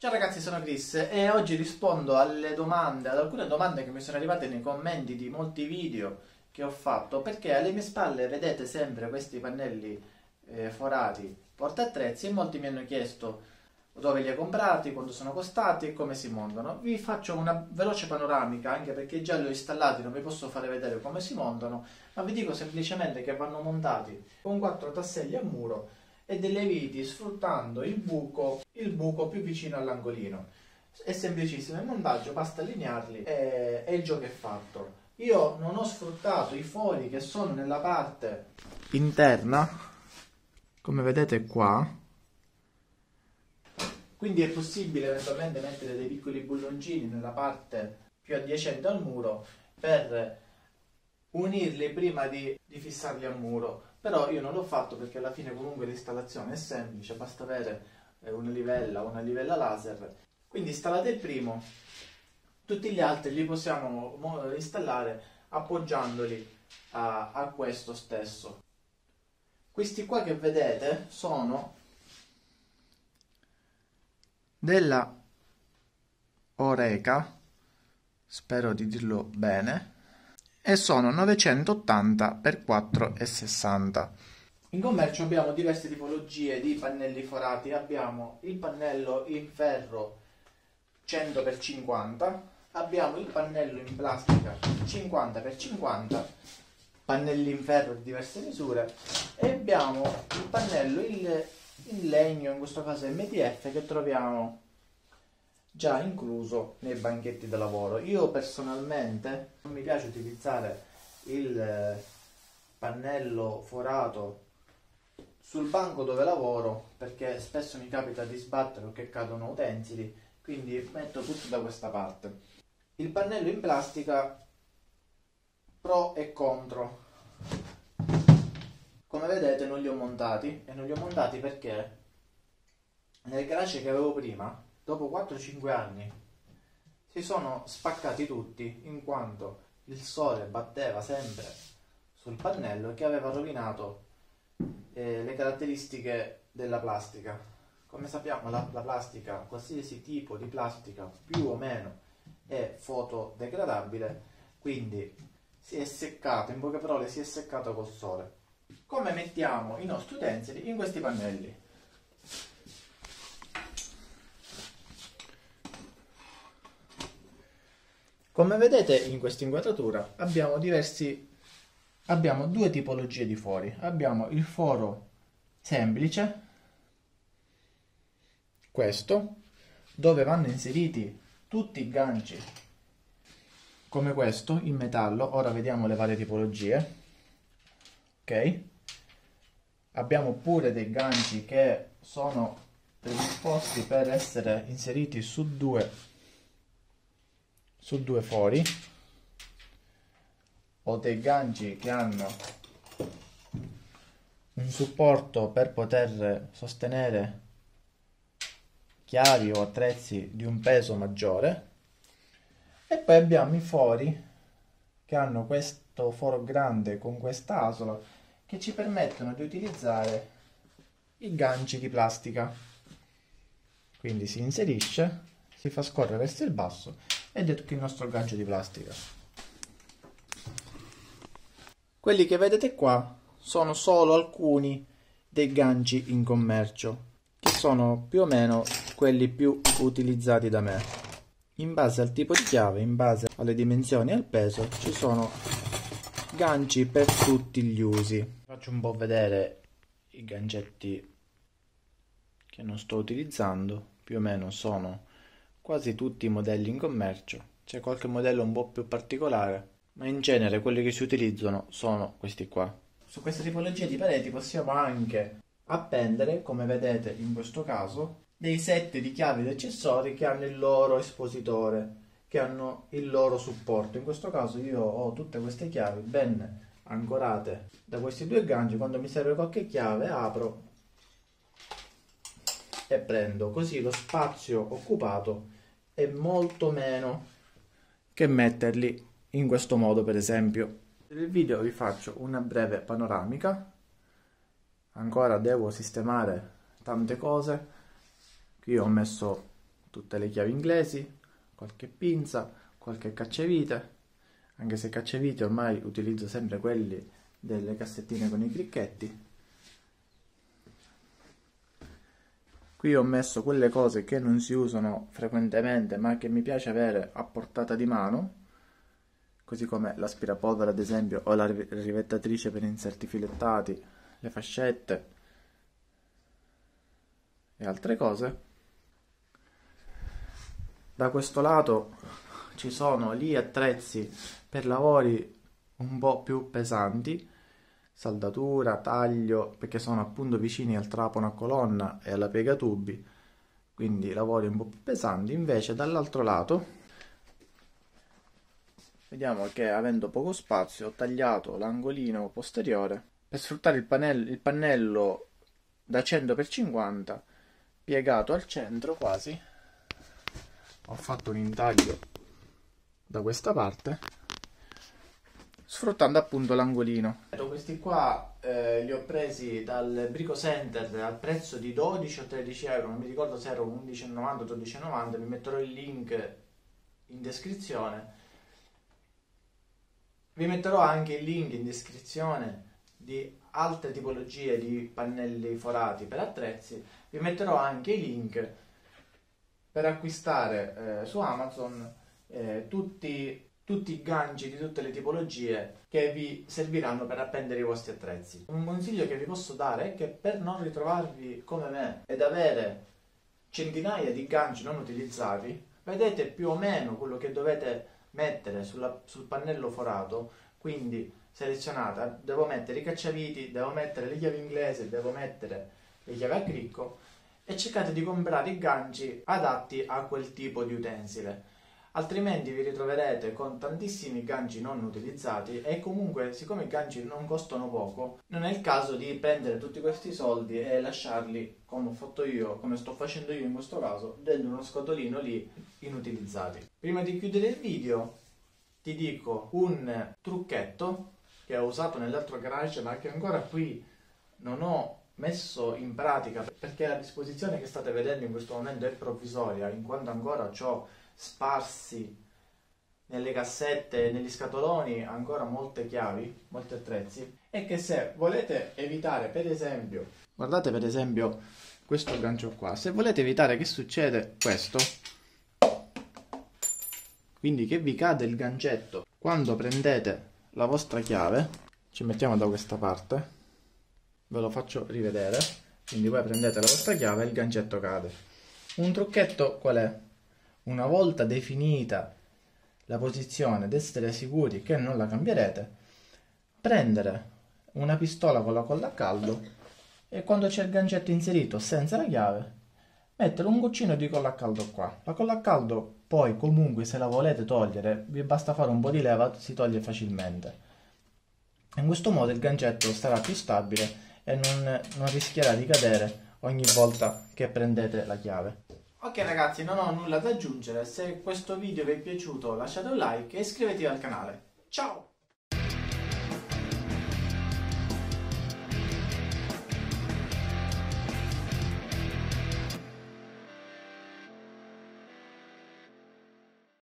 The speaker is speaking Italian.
Ciao ragazzi, sono Chris e oggi rispondo alle domande, ad alcune domande che mi sono arrivate nei commenti di molti video che ho fatto perché alle mie spalle vedete sempre questi pannelli eh, forati portaattrezzi e molti mi hanno chiesto dove li hai comprati, quanto sono costati e come si montano. Vi faccio una veloce panoramica anche perché già li ho installati, non vi posso fare vedere come si montano, ma vi dico semplicemente che vanno montati con quattro tasselli a muro e delle viti sfruttando il buco, il buco più vicino all'angolino. È semplicissimo il montaggio, basta allinearli e, e il gioco è fatto. Io non ho sfruttato i fori che sono nella parte interna, come vedete qua, quindi è possibile eventualmente mettere dei piccoli bulloncini nella parte più adiacente al muro per unirli prima di, di fissarli al muro però io non l'ho fatto perché alla fine comunque l'installazione è semplice, basta avere eh, una livella o una livella laser. Quindi installate il primo, tutti gli altri li possiamo installare appoggiandoli a, a questo stesso. Questi qua che vedete sono della Oreca, spero di dirlo bene, e sono 980 x 4,60. In commercio abbiamo diverse tipologie di pannelli forati, abbiamo il pannello in ferro 100 x 50, abbiamo il pannello in plastica 50 x 50, pannelli in ferro di diverse misure e abbiamo il pannello in legno, in questo caso MDF, che troviamo già incluso nei banchetti da lavoro. Io personalmente non mi piace utilizzare il eh, pannello forato sul banco dove lavoro perché spesso mi capita di sbattere o che cadono utensili, quindi metto tutto da questa parte. Il pannello in plastica pro e contro. Come vedete non li ho montati e non li ho montati perché nel garage che avevo prima dopo 4-5 anni si sono spaccati tutti in quanto il sole batteva sempre sul pannello che aveva rovinato eh, le caratteristiche della plastica. Come sappiamo la, la, plastica, qualsiasi tipo di plastica più o meno è fotodegradabile, quindi si è seccato, in poche parole si è seccato col sole. Come mettiamo i nostri utensili in questi pannelli? Come vedete in questa inquadratura abbiamo diversi abbiamo due tipologie di fori. Abbiamo il foro semplice, questo, dove vanno inseriti tutti i ganci come questo in metallo. Ora vediamo le varie tipologie. Ok? Abbiamo pure dei ganci che sono predisposti per essere inseriti su due su due fori. Ho dei ganci che hanno un supporto per poter sostenere chiavi o attrezzi di un peso maggiore. E poi abbiamo i fori che hanno questo foro grande con questa asola che ci permettono di utilizzare i ganci di plastica. Quindi si inserisce si fa scorrere verso il basso ed è tutto il nostro gancio di plastica. Quelli che vedete qua sono solo alcuni dei ganci in commercio, che sono più o meno quelli più utilizzati da me. In base al tipo di chiave, in base alle dimensioni e al peso, ci sono ganci per tutti gli usi. Faccio un po' vedere i gancetti che non sto utilizzando, più o meno sono quasi tutti i modelli in commercio, c'è qualche modello un po' più particolare, ma in genere quelli che si utilizzano sono questi qua. Su questa tipologia di pareti possiamo anche appendere, come vedete in questo caso, dei set di chiavi ed accessori che hanno il loro espositore, che hanno il loro supporto. In questo caso io ho tutte queste chiavi ben ancorate da questi due ganci, quando mi serve qualche chiave apro e prendo, così lo spazio occupato è molto meno che metterli in questo modo per esempio. Nel video vi faccio una breve panoramica, ancora devo sistemare tante cose, qui ho messo tutte le chiavi inglesi, qualche pinza, qualche cacciavite, anche se cacciavite ormai utilizzo sempre quelli delle cassettine con i cricchetti. Qui ho messo quelle cose che non si usano frequentemente ma che mi piace avere a portata di mano, così come l'aspirapolvere ad esempio o la rivettatrice per inserti filettati, le fascette e altre cose. Da questo lato ci sono gli attrezzi per lavori un po' più pesanti, saldatura, taglio, perché sono appunto vicini al trapano a colonna e alla piegatubi, quindi lavori un po' più pesanti. Invece dall'altro lato vediamo che avendo poco spazio ho tagliato l'angolino posteriore per sfruttare il, panello, il pannello da 100 x 50 piegato al centro quasi ho fatto un intaglio da questa parte sfruttando appunto l'angolino. Questi qua eh, li ho presi dal Brico Center al prezzo di 12 o 13 euro, non mi ricordo se erano 11,90 o 12,90, vi metterò il link in descrizione. Vi metterò anche il link in descrizione di altre tipologie di pannelli forati per attrezzi, vi metterò anche i link per acquistare eh, su Amazon eh, tutti tutti i ganci di tutte le tipologie che vi serviranno per appendere i vostri attrezzi. Un consiglio che vi posso dare è che per non ritrovarvi come me ed avere centinaia di ganci non utilizzati, vedete più o meno quello che dovete mettere sulla, sul pannello forato, quindi selezionate, devo mettere i cacciaviti, devo mettere le chiavi inglesi, devo mettere le chiavi a cricco e cercate di comprare i ganci adatti a quel tipo di utensile altrimenti vi ritroverete con tantissimi ganci non utilizzati e comunque siccome i ganci non costano poco non è il caso di prendere tutti questi soldi e lasciarli come ho fatto io, come sto facendo io in questo caso, dentro uno scatolino lì inutilizzati. Prima di chiudere il video ti dico un trucchetto che ho usato nell'altro garage ma che ancora qui non ho messo in pratica perché la disposizione che state vedendo in questo momento è provvisoria in quanto ancora ho sparsi nelle cassette, negli scatoloni ancora molte chiavi, molti attrezzi e che se volete evitare per esempio, guardate per esempio questo gancio qua, se volete evitare che succede questo, quindi che vi cade il gancetto quando prendete la vostra chiave, ci mettiamo da questa parte, ve lo faccio rivedere, quindi voi prendete la vostra chiave e il gancetto cade. Un trucchetto qual è? Una volta definita la posizione ed essere sicuri che non la cambierete, prendere una pistola con la colla a caldo e quando c'è il gancetto inserito senza la chiave, mettere un goccino di colla a caldo qua. La colla a caldo poi comunque se la volete togliere vi basta fare un po' di leva, si toglie facilmente. In questo modo il gancetto sarà più stabile e non, non rischierà di cadere ogni volta che prendete la chiave. Ok ragazzi, non ho nulla da aggiungere, se questo video vi è piaciuto lasciate un like e iscrivetevi al canale. Ciao!